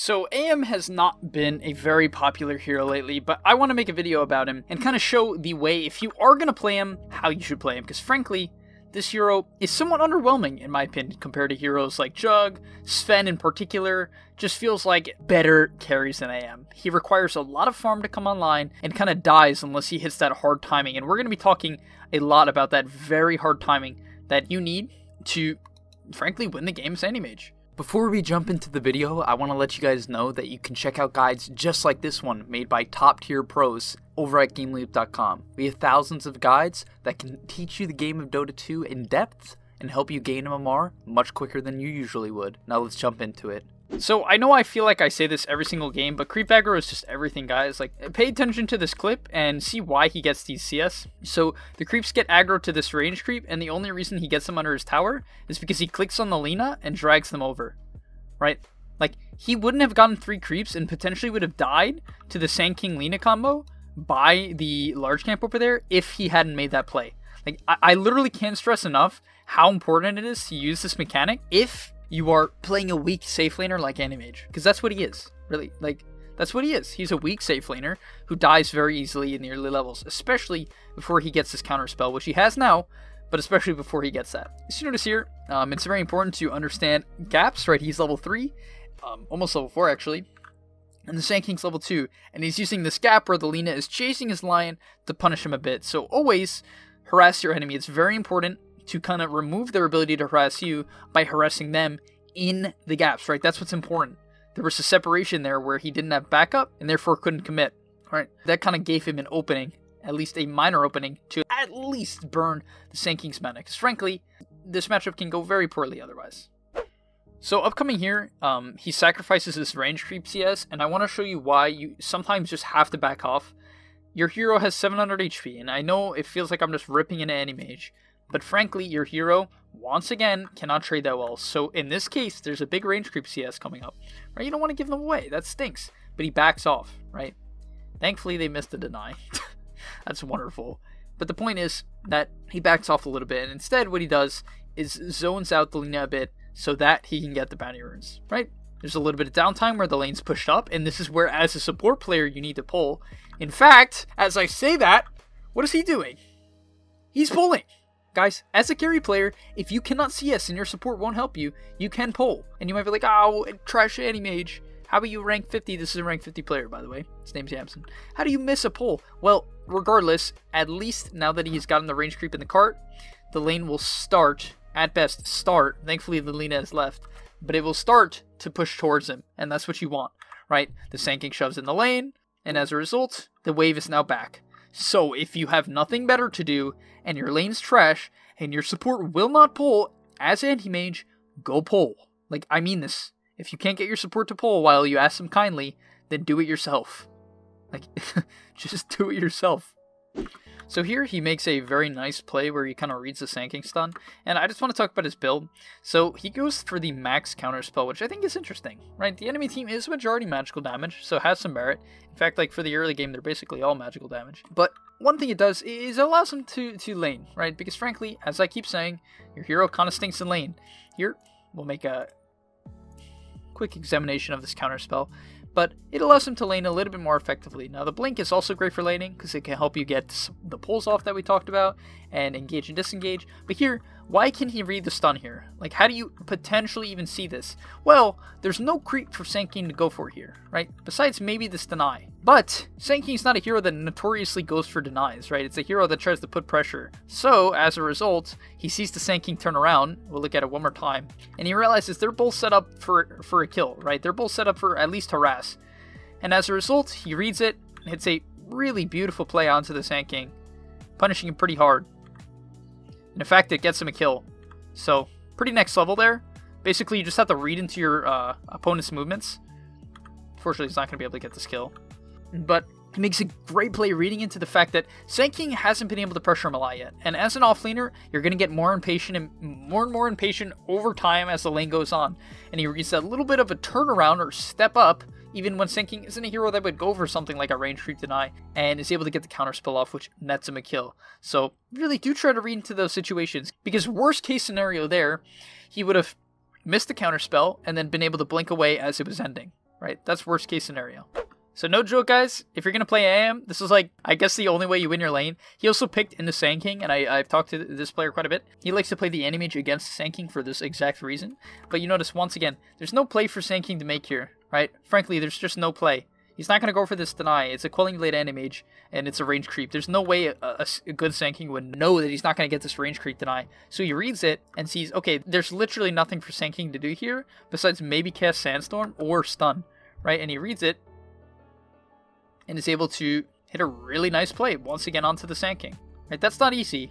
So AM has not been a very popular hero lately, but I want to make a video about him and kind of show the way, if you are going to play him, how you should play him, because frankly, this hero is somewhat underwhelming in my opinion compared to heroes like Jug, Sven in particular, just feels like better carries than AM. He requires a lot of farm to come online and kind of dies unless he hits that hard timing, and we're going to be talking a lot about that very hard timing that you need to, frankly, win the game as Anti-Mage. Before we jump into the video, I want to let you guys know that you can check out guides just like this one made by top tier pros over at GameLeap.com. We have thousands of guides that can teach you the game of Dota 2 in depth and help you gain MMR much quicker than you usually would. Now let's jump into it. So I know I feel like I say this every single game, but creep aggro is just everything, guys. Like, pay attention to this clip and see why he gets these CS. So the creeps get aggro to this range creep, and the only reason he gets them under his tower is because he clicks on the Lina and drags them over, right? Like, he wouldn't have gotten three creeps and potentially would have died to the Sand King Lina combo by the large camp over there if he hadn't made that play. Like, I, I literally can't stress enough how important it is to use this mechanic if you are playing a weak safe laner like Anti-Mage. Because that's what he is, really. Like, that's what he is. He's a weak safe laner who dies very easily in the early levels, especially before he gets his counter spell, which he has now, but especially before he gets that. As you notice here, um, it's very important to understand gaps, right? He's level 3, um, almost level 4 actually, and the Sand King's level 2, and he's using this gap where the Lina is chasing his lion to punish him a bit. So always harass your enemy. It's very important to kind of remove their ability to harass you by harassing them in the gaps, right? That's what's important. There was a separation there where he didn't have backup and therefore couldn't commit, right? That kind of gave him an opening, at least a minor opening, to at least burn the Sand King's mana. Because frankly, this matchup can go very poorly otherwise. So upcoming here, um, he sacrifices this range creep CS, and I want to show you why you sometimes just have to back off. Your hero has 700 HP, and I know it feels like I'm just ripping into Anti-Mage, but frankly, your hero, once again, cannot trade that well. So in this case, there's a big range creep CS coming up. Right? You don't want to give them away. That stinks. But he backs off, right? Thankfully, they missed the deny. That's wonderful. But the point is that he backs off a little bit, and instead what he does is zones out the Lina a bit so that he can get the bounty runes, right? There's a little bit of downtime where the lane's pushed up, and this is where, as a support player, you need to pull. In fact, as I say that, what is he doing? He's pulling. Guys, as a carry player, if you cannot CS and your support won't help you, you can pull. And you might be like, oh, trash Anti-Mage. How about you rank 50? This is a rank 50 player, by the way. His name's Yamson. How do you miss a pull? Well, regardless, at least now that he's gotten the range creep in the cart, the lane will start, at best, start. Thankfully, the Lina has left. But it will start to push towards him, and that's what you want, right? The Sand King shoves in the lane, and as a result, the wave is now back. So if you have nothing better to do, and your lane's trash, and your support will not pull as anti-mage, go pull. Like, I mean this. If you can't get your support to pull while you ask them kindly, then do it yourself. Like, just do it yourself. So here he makes a very nice play where he kind of reads the Sand King stun, and I just want to talk about his build. So he goes for the max counter spell, which I think is interesting, right? The enemy team is majority magical damage, so has some merit. In fact, like for the early game, they're basically all magical damage. But one thing it does is it allows him to, to lane, right? Because frankly, as I keep saying, your hero kind of stinks in lane. Here, we'll make a quick examination of this counter spell but it allows him to lane a little bit more effectively. Now the blink is also great for laning because it can help you get the pulls off that we talked about and engage and disengage. But here, why can he read the stun here? Like how do you potentially even see this? Well, there's no creep for Sand King to go for here, right? Besides maybe this deny. But Sand King's not a hero that notoriously goes for denies, right? It's a hero that tries to put pressure. So as a result, he sees the Sand King turn around, we'll look at it one more time, and he realizes they're both set up for, for a kill, right? They're both set up for at least harass. And as a result, he reads it, hits a really beautiful play onto the Sand King, punishing him pretty hard. And in fact, it gets him a kill. So, pretty next level there. Basically, you just have to read into your uh, opponent's movements. Fortunately, he's not going to be able to get this kill. But he makes a great play reading into the fact that Sand King hasn't been able to pressure him a lot yet. And as an offlaner, you're going to get more impatient and more and more impatient over time as the lane goes on. And he reads that little bit of a turnaround or step up even when Sand King isn't a hero that would go for something like a range creep deny and is able to get the counter spell off, which nets him a kill. So really do try to read into those situations because worst case scenario there, he would have missed the counter spell and then been able to blink away as it was ending. right? That's worst case scenario. So no joke, guys. If you're gonna play AM, this is like I guess the only way you win your lane. He also picked in the Sand King, and I, have talked to this player quite a bit. He likes to play the Anti-Mage against Sand King for this exact reason. But you notice once again, there's no play for Sand King to make here, right? Frankly, there's just no play. He's not gonna go for this deny. It's a Quelling Blade Anti-Mage, and it's a range creep. There's no way a, a, a good Sand King would know that he's not gonna get this range creep deny. So he reads it and sees, okay, there's literally nothing for Sand King to do here besides maybe cast Sandstorm or stun, right? And he reads it and is able to hit a really nice play once again onto the Sand King. Right, that's not easy,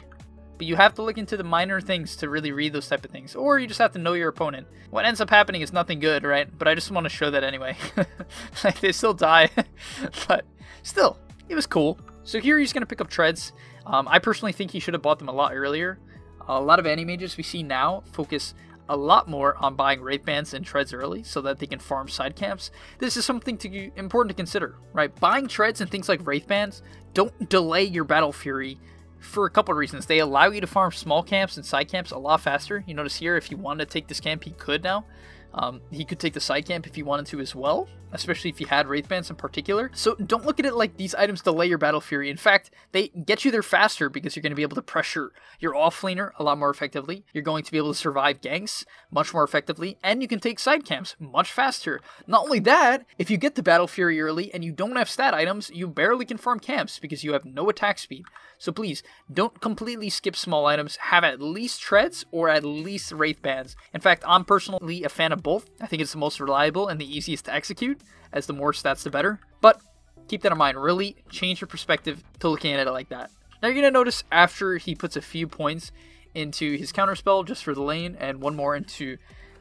but you have to look into the minor things to really read those type of things, or you just have to know your opponent. What ends up happening is nothing good, right? But I just want to show that anyway. like they still die, but still, it was cool. So here he's going to pick up treads. Um, I personally think he should have bought them a lot earlier. A lot of anti-mages we see now focus a lot more on buying Wraith Bands and Treads early so that they can farm side camps. This is something to important to consider, right? Buying Treads and things like Wraith Bands don't delay your Battle Fury for a couple of reasons. They allow you to farm small camps and side camps a lot faster. You notice here, if he wanted to take this camp, he could now. Um, he could take the side camp if he wanted to as well, especially if you had Wraith Bands in particular. So don't look at it like these items delay your Battle Fury. In fact, they get you there faster because you're going to be able to pressure your offlaner a lot more effectively. You're going to be able to survive ganks much more effectively, and you can take side camps much faster. Not only that, if you get the Battle Fury early and you don't have stat items, you barely can farm camps because you have no attack speed. So please, don't completely skip small items. Have at least treads or at least Wraith Bands. In fact, I'm personally a fan of both. I think it's the most reliable and the easiest to execute, as the more stats the better. But keep that in mind. Really change your perspective to looking at it like that. Now you're going to notice after he puts a few points into his counterspell just for the lane and one more into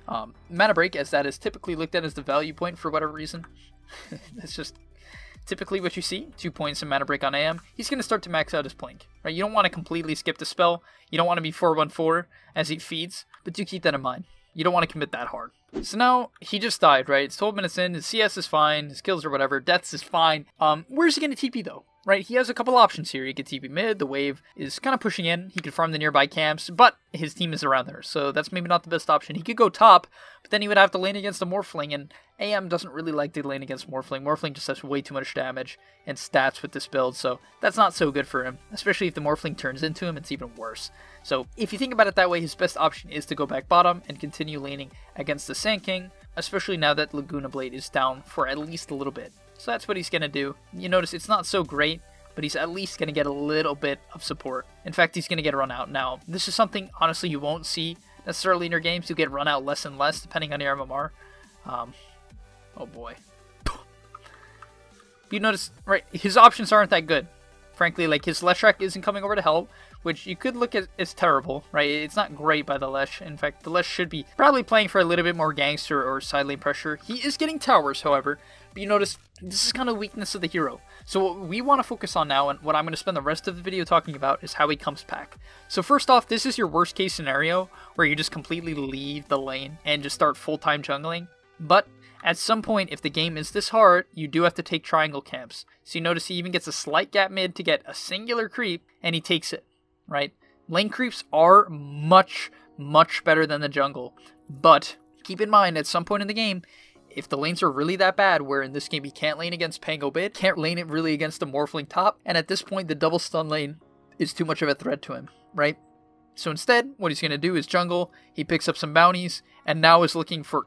um, mana break as that is typically looked at as the value point for whatever reason. That's just typically what you see, two points in mana break on AM, he's going to start to max out his blink. Right? You don't want to completely skip the spell. You don't want to be 414 as he feeds, but do keep that in mind. You don't want to commit that hard. So now he just died, right? It's 12 minutes in. His CS is fine. His kills or whatever. Deaths is fine. Um, where's he going to TP though? Right? He has a couple options here. He could TP mid, the wave is kind of pushing in. He could farm the nearby camps, but his team is around there, so that's maybe not the best option. He could go top, but then he would have to lane against a Morphling, and AM doesn't really like to lane against Morphling. Morphling just has way too much damage and stats with this build, so that's not so good for him, especially if the Morphling turns into him, it's even worse. So if you think about it that way, his best option is to go back bottom and continue laning against the Sand King, especially now that Laguna Blade is down for at least a little bit. So that's what he's going to do. You notice it's not so great, but he's at least going to get a little bit of support. In fact, he's going to get run out. Now, this is something, honestly, you won't see necessarily in your games. You'll get run out less and less depending on your MMR. Um, oh boy. you notice, right, his options aren't that good. Frankly, like his Leshrac isn't coming over to help, which you could look at as terrible, right? It's not great by the Lesh. In fact, the Lesh should be probably playing for a little bit more gangster or side lane pressure. He is getting towers, however, but you notice this is kind of weakness of the hero. So what we want to focus on now, and what I'm going to spend the rest of the video talking about, is how he comes back. So first off, this is your worst case scenario, where you just completely leave the lane and just start full-time jungling. But at some point, if the game is this hard, you do have to take triangle camps. So you notice he even gets a slight gap mid to get a singular creep, and he takes it, right? Lane creeps are much, much better than the jungle. But keep in mind, at some point in the game, if the lanes are really that bad, where in this game he can't lane against Pango Bid, can't lane it really against the Morphling top, and at this point the double stun lane is too much of a threat to him, right? So instead, what he's going to do is jungle, he picks up some bounties, and now is looking for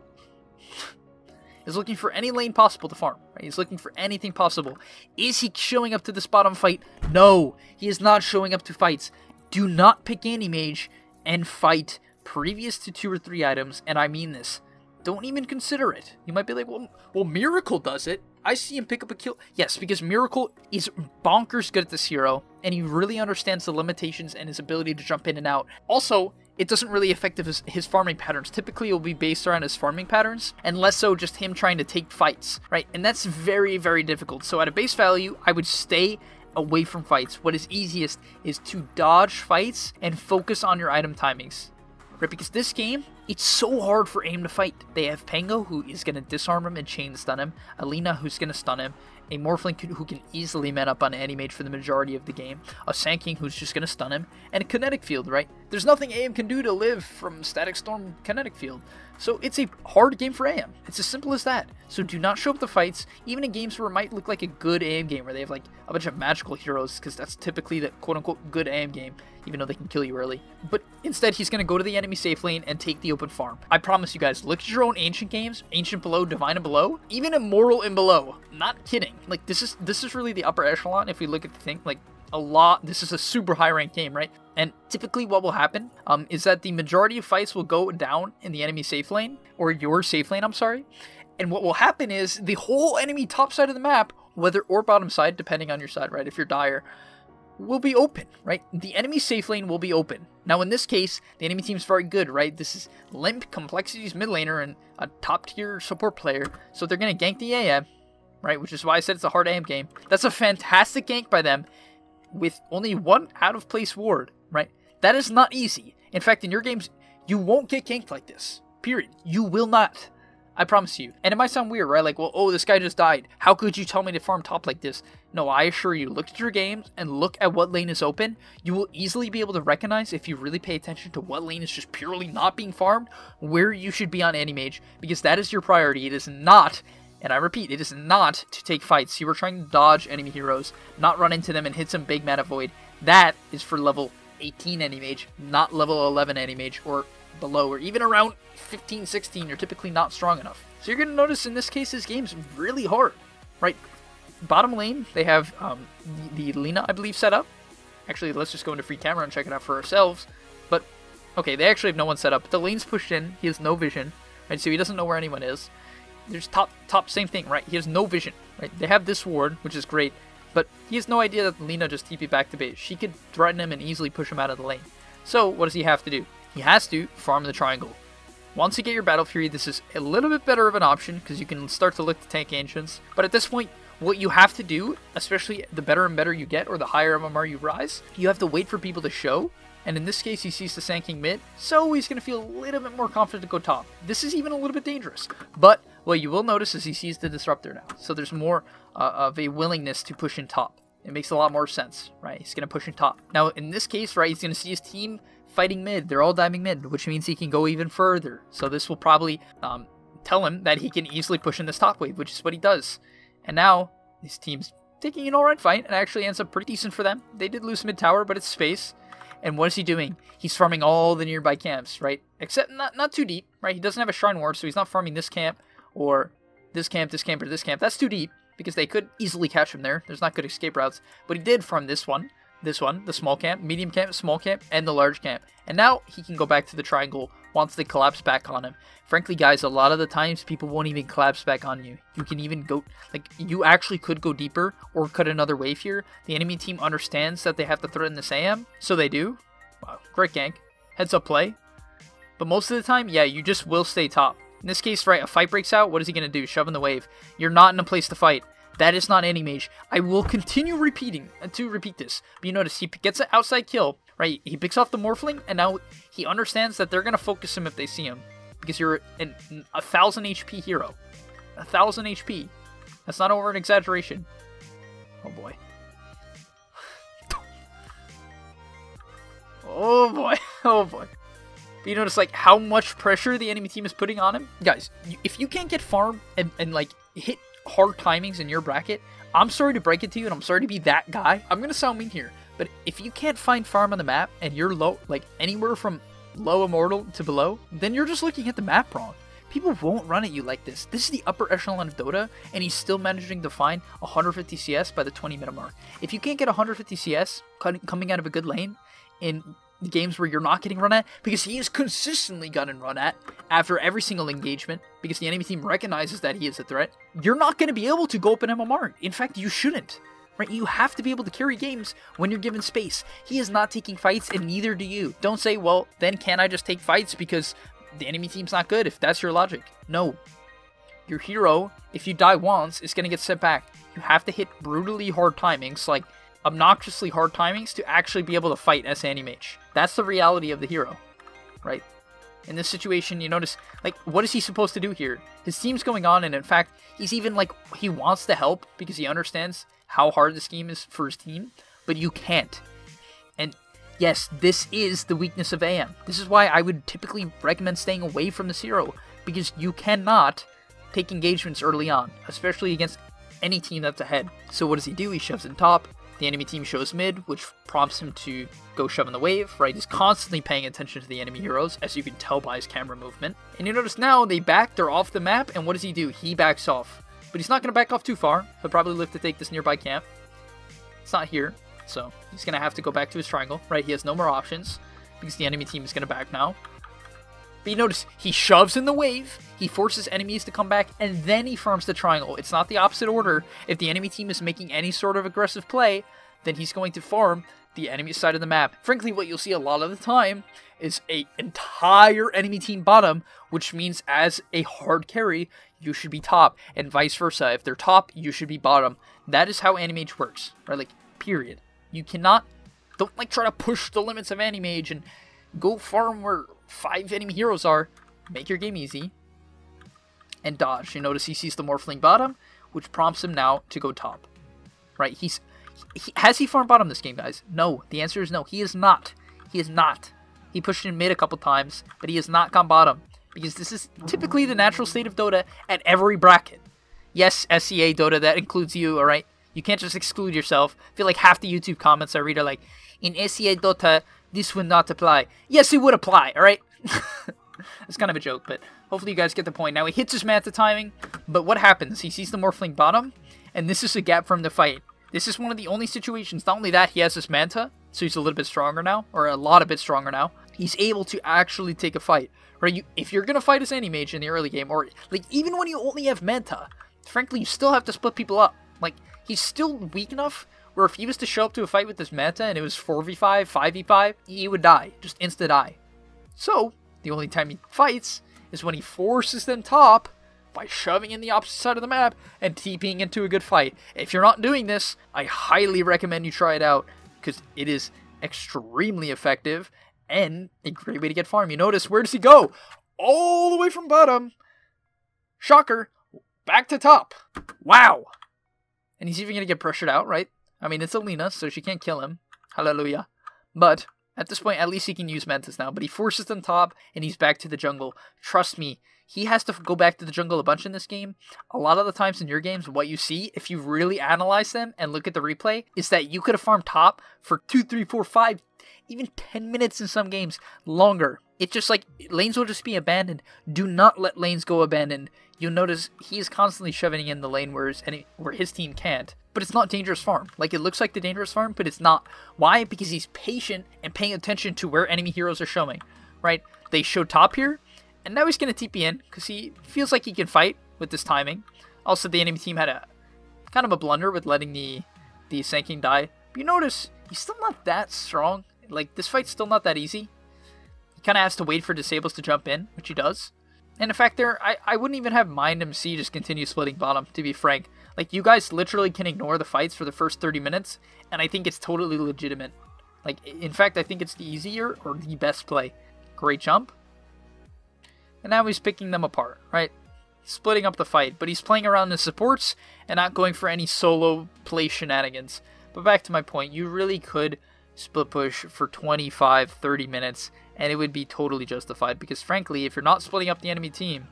is looking for any lane possible to farm. Right? He's looking for anything possible. Is he showing up to this bottom fight? No, he is not showing up to fights. Do not pick Anti-Mage and fight previous to two or three items, and I mean this. Don't even consider it. You might be like, well, well, Miracle does it. I see him pick up a kill. Yes, because Miracle is bonkers good at this hero, and he really understands the limitations and his ability to jump in and out. Also, it doesn't really affect his, his farming patterns. Typically, it will be based around his farming patterns, and less so just him trying to take fights, right? And that's very, very difficult. So at a base value, I would stay away from fights. What is easiest is to dodge fights and focus on your item timings. Right, because this game, it's so hard for AM to fight. They have Pango, who is going to disarm him and chain stun him, a Lina, who's going to stun him, a Morphling who can easily man up on Anti-Mage for the majority of the game, a Sand King who's just going to stun him, and a Kinetic Field, right? There's nothing AM can do to live from Static Storm Kinetic Field. So it's a hard game for AM. It's as simple as that. So do not show up the fights, even in games where it might look like a good AM game, where they have like a bunch of magical heroes, because that's typically the quote-unquote good AM game, even though they can kill you early. But instead, he's going to go to the enemy safe lane and take the open farm. I promise you guys, look at your own Ancient games, Ancient Below, Divine and Below, even Immortal and Below. Not kidding. Like, this is this is really the upper echelon if we look at the thing. Like, a lot. This is a super high ranked game, right? And typically, what will happen um, is that the majority of fights will go down in the enemy safe lane, or your safe lane, I'm sorry. And what will happen is the whole enemy top side of the map, whether or bottom side, depending on your side, right? If you're dire, will be open, right? The enemy safe lane will be open. Now, in this case, the enemy team's very good, right? This is Limmp, Complexity's mid laner, and a top tier support player. So they're going to gank the AM, right? Which is why I said it's a hard AM game. That's a fantastic gank by them with only one out of place ward, right? That is not easy. In fact, in your games, you won't get ganked like this. Period. You will not. I promise you. And it might sound weird, right? Like, well, oh, this guy just died. How could you tell me to farm top like this? No, I assure you, look at your games and look at what lane is open. You will easily be able to recognize if you really pay attention to what lane is just purely not being farmed, where you should be on Anti-Mage, because that is your priority. It is not and I repeat, it is not to take fights. You are trying to dodge enemy heroes, not run into them and hit some big mana void. That is for level 18 Anti-Mage, not level 11 Anti-Mage or below, or even around 15, 16. You're typically not strong enough. So you're going to notice in this case, this game's really hard, right? Bottom lane, they have um, the, the Lina, I believe, set up. Actually, let's just go into free camera and check it out for ourselves. But, okay, they actually have no one set up. The lane's pushed in. He has no vision, right? So he doesn't know where anyone is there's top top same thing, right? He has no vision, right? They have this ward, which is great, but he has no idea that Lina just TP back to base. She could threaten him and easily push him out of the lane. So what does he have to do? He has to farm the triangle. Once you get your Battle Fury, this is a little bit better of an option because you can start to look to tank Ancients. But at this point, what you have to do, especially the better and better you get or the higher MMR you rise, you have to wait for people to show and in this case he sees the Sand King mid, so he's going to feel a little bit more confident to go top. This is even a little bit dangerous, but what you will notice is he sees the Disruptor now, so there's more uh, of a willingness to push in top. It makes a lot more sense, right? He's going to push in top. Now, in this case, right, he's going to see his team fighting mid. They're all diving mid, which means he can go even further. So this will probably um, tell him that he can easily push in this top wave, which is what he does. And now, his team's taking an alright fight, and actually ends up pretty decent for them. They did lose mid tower, but it's space. And what is he doing? He's farming all the nearby camps, right? Except not not too deep, right? He doesn't have a shrine ward, so he's not farming this camp or this camp, this camp, or this camp. That's too deep because they could easily catch him there. There's not good escape routes. But he did farm this one, this one, the small camp, medium camp, small camp, and the large camp. And now he can go back to the triangle once they collapse back on him. Frankly, guys, a lot of the times people won't even collapse back on you. You can even go, like, you actually could go deeper or cut another wave here. The enemy team understands that they have to threaten this AM, so they do. Wow, great gank. Heads up play. But most of the time, yeah, you just will stay top. In this case, right, a fight breaks out, what is he going to do? Shove in the wave. You're not in a place to fight. That is not Anti-Mage. I will continue repeating uh, to repeat this. But you notice he gets an outside kill, right? He picks off the Morphling, and now he understands that they're going to focus him if they see him. Because you're an, a 1,000 HP hero. A 1,000 HP. That's not over an exaggeration. Oh boy. oh boy. Oh boy. But you notice like how much pressure the enemy team is putting on him? Guys, if you can't get farm and, and like hit hard timings in your bracket, I'm sorry to break it to you and I'm sorry to be that guy. I'm to sound mean here. But if you can't find farm on the map and you're low, like anywhere from low immortal to below, then you're just looking at the map wrong. People won't run at you like this. This is the upper echelon of Dota, and he's still managing to find 150 CS by the 20 minute mark. If you can't get 150 CS coming out of a good lane in games where you're not getting run at, because he is consistently gotten run at after every single engagement, because the enemy team recognizes that he is a threat, you're not going to be able to go up an MMR. In fact, you shouldn't. Right? You have to be able to carry games when you're given space. He is not taking fights, and neither do you. Don't say, well, then can I just take fights because the enemy team's not good, if that's your logic. No. Your hero, if you die once, is going to get sent back. You have to hit brutally hard timings, like obnoxiously hard timings, to actually be able to fight as Anti-Mage. That's the reality of the hero, right? in this situation, you notice, like, what is he supposed to do here? His team's going on, and in fact, he's even, like, he wants to help because he understands how hard this game is for his team, but you can't. And yes, this is the weakness of AM. This is why I would typically recommend staying away from the Zero, because you cannot take engagements early on, especially against any team that's ahead. So what does he do? He shoves in top, the enemy team shows mid, which prompts him to go shove in the wave, right? He's constantly paying attention to the enemy heroes, as you can tell by his camera movement. And you notice now they back, they're off the map, and what does he do? He backs off. But he's not going to back off too far. He'll probably live to take this nearby camp. It's not here, so he's going to have to go back to his triangle, right? He has no more options, because the enemy team is going to back now. But you notice, he shoves in the wave, he forces enemies to come back, and then he farms the triangle. It's not the opposite order. If the enemy team is making any sort of aggressive play, then he's going to farm the enemy side of the map. Frankly, what you'll see a lot of the time is a entire enemy team bottom, which means as a hard carry, you should be top, and vice versa. If they're top, you should be bottom. That is how Anti-Mage works, right? Like, period. You cannot, don't like try to push the limits of Anti-Mage and go farm where five enemy heroes are, make your game easy, and dodge. You notice he sees the Morphling bottom, which prompts him now to go top. Right? He's he, has he farmed bottom this game, guys? No. The answer is no. He is not. He is not. He pushed in mid a couple times, but he has not gone bottom because this is typically the natural state of Dota at every bracket. Yes, SEA Dota, that includes you, alright? You can't just exclude yourself. I feel like half the YouTube comments I read are like, in SEA Dota, this would not apply. Yes, it would apply, alright? It's kind of a joke, but hopefully you guys get the point. Now he hits his Manta timing, but what happens? He sees the Morphling bottom, and this is a gap from the fight. This is one of the only situations, not only that, he has his Manta, so he's a little bit stronger now, or a lot a bit stronger now. He's able to actually take a fight. Right? You, if you're gonna fight as Anti-Mage in the early game, or like even when you only have Manta, frankly, you still have to split people up. Like, he's still weak enough if he was to show up to a fight with this Manta and it was 4v5, 5v5, he would die. Just insta die. So, the only time he fights is when he forces them top by shoving in the opposite side of the map and TPing into a good fight. If you're not doing this, I highly recommend you try it out because it is extremely effective and a great way to get farm. You notice, where does he go? All the way from bottom. Shocker. Back to top. Wow. And he's even going to get pressured out, right? I mean, it's a Lina, so she can't kill him. Hallelujah. But at this point, at least he can use Mantis now. But he forces them top, and he's back to the jungle. Trust me, he has to go back to the jungle a bunch in this game. A lot of the times in your games, what you see, if you really analyze them and look at the replay, is that you could have farmed top for two, three, four, five, even 10 minutes in some games longer. It's just like lanes will just be abandoned. Do not let lanes go abandoned. You'll notice he is constantly shoving in the lane where his, where his team can't but it's not dangerous farm. Like it looks like the dangerous farm, but it's not. Why? Because he's patient and paying attention to where enemy heroes are showing. Right? They show top here, and now he's gonna TP in because he feels like he can fight with this timing. Also, the enemy team had a kind of a blunder with letting the the Sand King die. But you notice he's still not that strong. Like this fight's still not that easy. He kind of has to wait for disables to jump in, which he does. And in fact, there I, I wouldn't even have Mind MC just continue splitting bottom, to be frank. Like, you guys literally can ignore the fights for the first 30 minutes, and I think it's totally legitimate. Like, in fact, I think it's the easier or the best play. Great jump. And now he's picking them apart, right? Splitting up the fight, but he's playing around the supports and not going for any solo play shenanigans. But back to my point, you really could split push for 25, 30 minutes, and it would be totally justified because, frankly, if you're not splitting up the enemy team,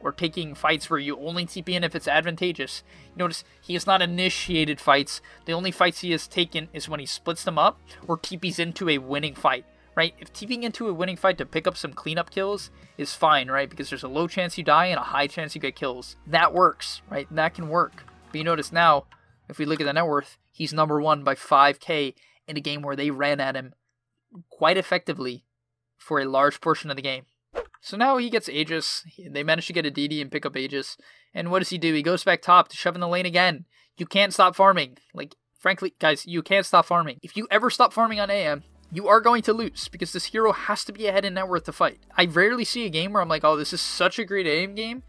or taking fights where you only TP in if it's advantageous. Notice he has not initiated fights. The only fights he has taken is when he splits them up or TPs into a winning fight, right? If TPing into a winning fight to pick up some cleanup kills is fine, right? Because there's a low chance you die and a high chance you get kills. That works, right? That can work. But you notice now, if we look at the net worth, he's number one by 5k in a game where they ran at him quite effectively for a large portion of the game. So now he gets Aegis. They manage to get a DD and pick up Aegis. And what does he do? He goes back top to shove in the lane again. You can't stop farming. Like, frankly, guys, you can't stop farming. If you ever stop farming on AM, you are going to lose because this hero has to be ahead in net worth to fight. I rarely see a game where I'm like, oh, this is such a great AM game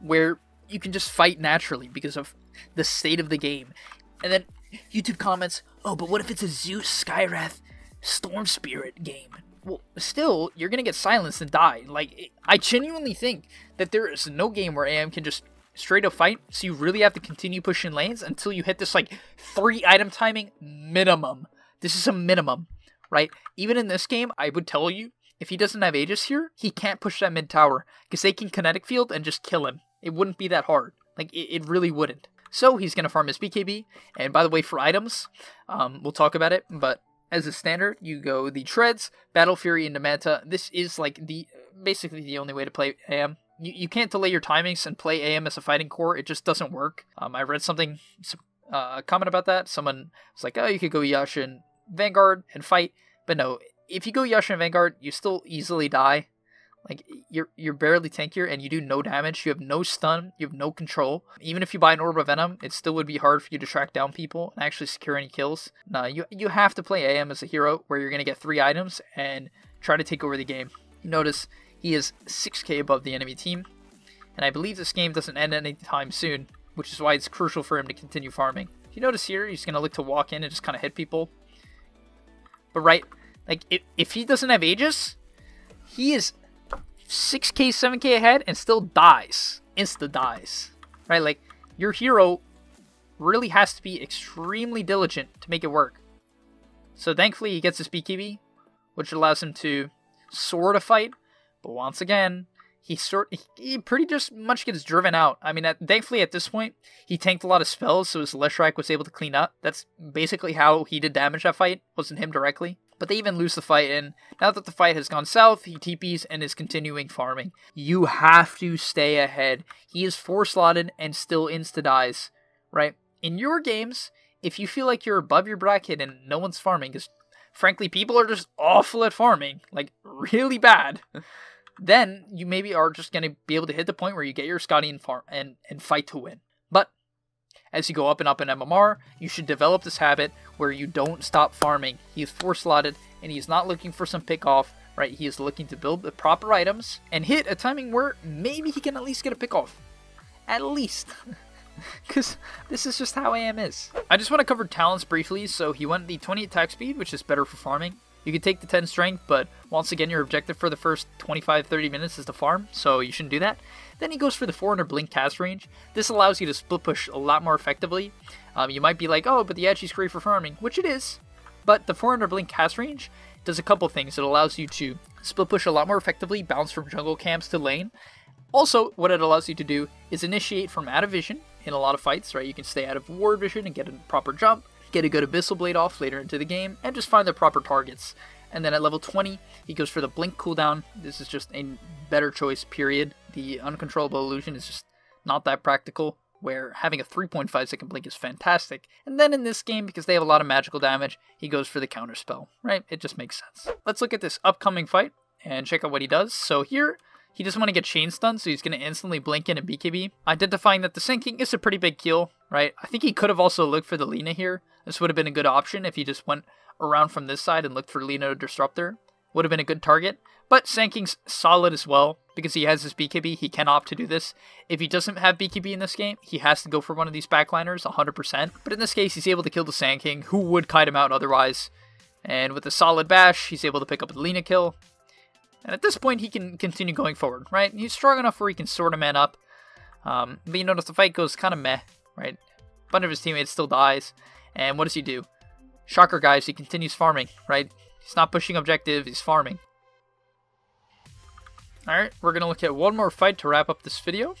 where you can just fight naturally because of the state of the game. And then YouTube comments, oh, but what if it's a Zeus Skywrath Storm Spirit game? Well, still, you're gonna get silenced and die. Like, I genuinely think that there is no game where AM can just straight up fight, so you really have to continue pushing lanes until you hit this, like, three item timing minimum. This is a minimum, right? Even in this game, I would tell you, if he doesn't have Aegis here, he can't push that mid tower, because they can kinetic field and just kill him. It wouldn't be that hard. Like, it, it really wouldn't. So he's going to farm his BKB. And by the way, for items, um, we'll talk about it, but as a standard, you go the Treads, Battle Fury, and Manta. This is like the basically the only way to play AM. You, you can't delay your timings and play AM as a fighting core. It just doesn't work. Um, I read something, uh, a comment about that. Someone was like, oh, you could go Yasha and Vanguard and fight. But no, if you go Yasha and Vanguard, you still easily die. Like you're you're barely tankier and you do no damage. You have no stun. You have no control. Even if you buy an Orb of Venom, it still would be hard for you to track down people and actually secure any kills. No, you you have to play AM as a hero where you're gonna get three items and try to take over the game. You notice he is 6k above the enemy team, and I believe this game doesn't end anytime soon, which is why it's crucial for him to continue farming. You notice here, he's gonna look to walk in and just kind of hit people. But right, like if if he doesn't have Aegis, he is 6k, 7k ahead and still dies. Insta dies. Right? Like, your hero really has to be extremely diligent to make it work. So thankfully he gets his BKB, which allows him to sort of fight. But once again, he sort he pretty just much gets driven out. I mean, at, thankfully at this point, he tanked a lot of spells, so his Leshrac was able to clean up. That's basically how he did damage that fight, wasn't him directly. But they even lose the fight, and now that the fight has gone south, he TPs and is continuing farming. You have to stay ahead. He is four slotted and still insta dies, right? In your games, if you feel like you're above your bracket and no one's farming, because frankly, people are just awful at farming, like really bad, then you maybe are just going to be able to hit the point where you get your Skadi and, farm and, and fight to win. As you go up and up in MMR, you should develop this habit where you don't stop farming. He is four slotted and he's not looking for some pick off, right? He is looking to build the proper items and hit a timing where maybe he can at least get a pick off. At least. Because this is just how AM is. I just want to cover talents briefly. So he went the 20 attack speed, which is better for farming. You can take the 10 strength, but once again, your objective for the first 25-30 minutes is to farm, so you shouldn't do that. Then he goes for the 400 blink cast range. This allows you to split push a lot more effectively. Um, you might be like, oh, but the Edge is great for farming, which it is. But the 400 blink cast range does a couple things. It allows you to split push a lot more effectively, bounce from jungle camps to lane. Also, what it allows you to do is initiate from out of vision in a lot of fights, right? You can stay out of ward vision and get a proper jump, get a good Abyssal Blade off later into the game, and just find the proper targets. And then at level 20, he goes for the Blink cooldown. This is just a better choice, period. The Uncontrollable Illusion is just not that practical, where having a 3.5 second blink is fantastic. And then in this game, because they have a lot of magical damage, he goes for the counter spell, right? It just makes sense. Let's look at this upcoming fight and check out what he does. So here, he doesn't want to get chain stun, so he's going to instantly blink in a BKB, identifying that the Sand King is a pretty big kill, right? I think he could have also looked for the Lina here. This would have been a good option if he just went around from this side and looked for Lina Disruptor. Would have been a good target. But Sand King's solid as well, because he has his BKB, he can opt to do this. If he doesn't have BKB in this game, he has to go for one of these backliners, 100%. But in this case, he's able to kill the Sand King, who would kite him out otherwise. And with a solid bash, he's able to pick up a Lina kill. And at this point, he can continue going forward, right? He's strong enough where he can sort a man up. Um, but you notice the fight goes kind of meh, right? A bunch of his teammates still dies. And what does he do? Shocker, guys, he continues farming, right? He's not pushing objective, he's farming. Alright, we're going to look at one more fight to wrap up this video.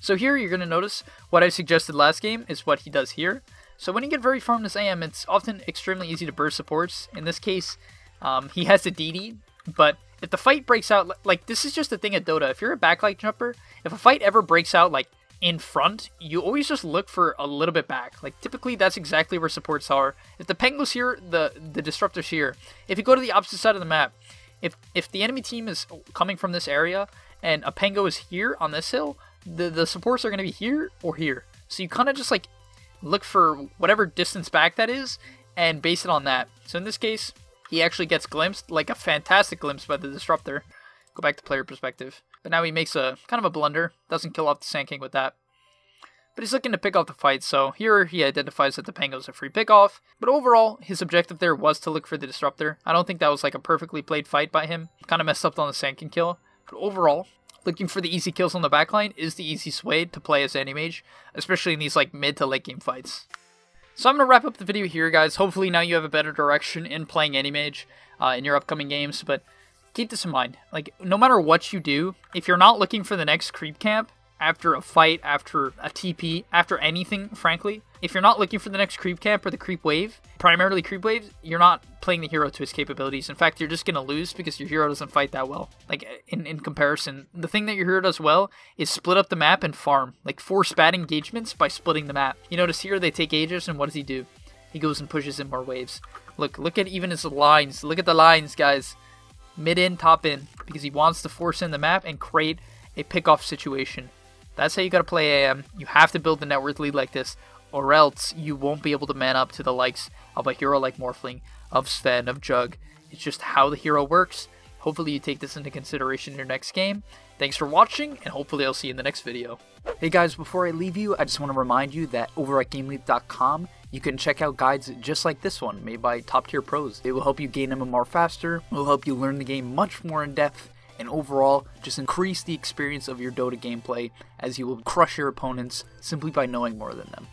So here you're going to notice what I suggested last game is what he does here. So when you get very farmed as AM, it's often extremely easy to burst supports. In this case, um, he has the DD, but if the fight breaks out, like this is just a thing at Dota. If you're a backline jumper, if a fight ever breaks out like in front, you always just look for a little bit back. Like typically that's exactly where supports are. If the Pango's here, the the Disruptor's here. If you go to the opposite side of the map, if if the enemy team is coming from this area and a Pango is here on this hill, the the supports are going to be here or here. So you kind of just like look for whatever distance back that is and base it on that. So in this case, he actually gets glimpsed, like a fantastic glimpse by the Disruptor. Go back to player perspective. But now he makes a kind of a blunder. Doesn't kill off the Sand King with that. But he's looking to pick off the fight, so here he identifies that the Pango is a free pickoff. But overall, his objective there was to look for the Disruptor. I don't think that was like a perfectly played fight by him. Kind of messed up on the Sand King kill. But overall, looking for the easy kills on the backline is the easiest way to play as Anti-Mage, especially in these like mid to late game fights. So I'm going to wrap up the video here, guys. Hopefully now you have a better direction in playing Anti-Mage uh, in your upcoming games, but keep this in mind. Like, no matter what you do, if you're not looking for the next creep camp, after a fight, after a TP, after anything, frankly. If you're not looking for the next creep camp or the creep wave, primarily creep waves, you're not playing the hero to his capabilities. In fact, you're just going to lose because your hero doesn't fight that well. Like, in, in comparison, the thing that your hero does well is split up the map and farm. Like, force bad engagements by splitting the map. You notice here they take ages, and what does he do? He goes and pushes in more waves. Look, look at even his lines. Look at the lines, guys. Mid in, top in. Because he wants to force in the map and create a pick-off situation. That's how you gotta play AM. You have to build the net worth lead like this, or else you won't be able to man up to the likes of a hero like Morphling, of Sven, of Jug. It's just how the hero works. Hopefully you take this into consideration in your next game. Thanks for watching, and hopefully I'll see you in the next video. Hey guys, before I leave you, I just want to remind you that over at GameLeap.com, you can check out guides just like this one, made by top tier pros. It will help you gain MMR faster, it will help you learn the game much more in depth, and overall just increase the experience of your Dota gameplay as you will crush your opponents simply by knowing more than them.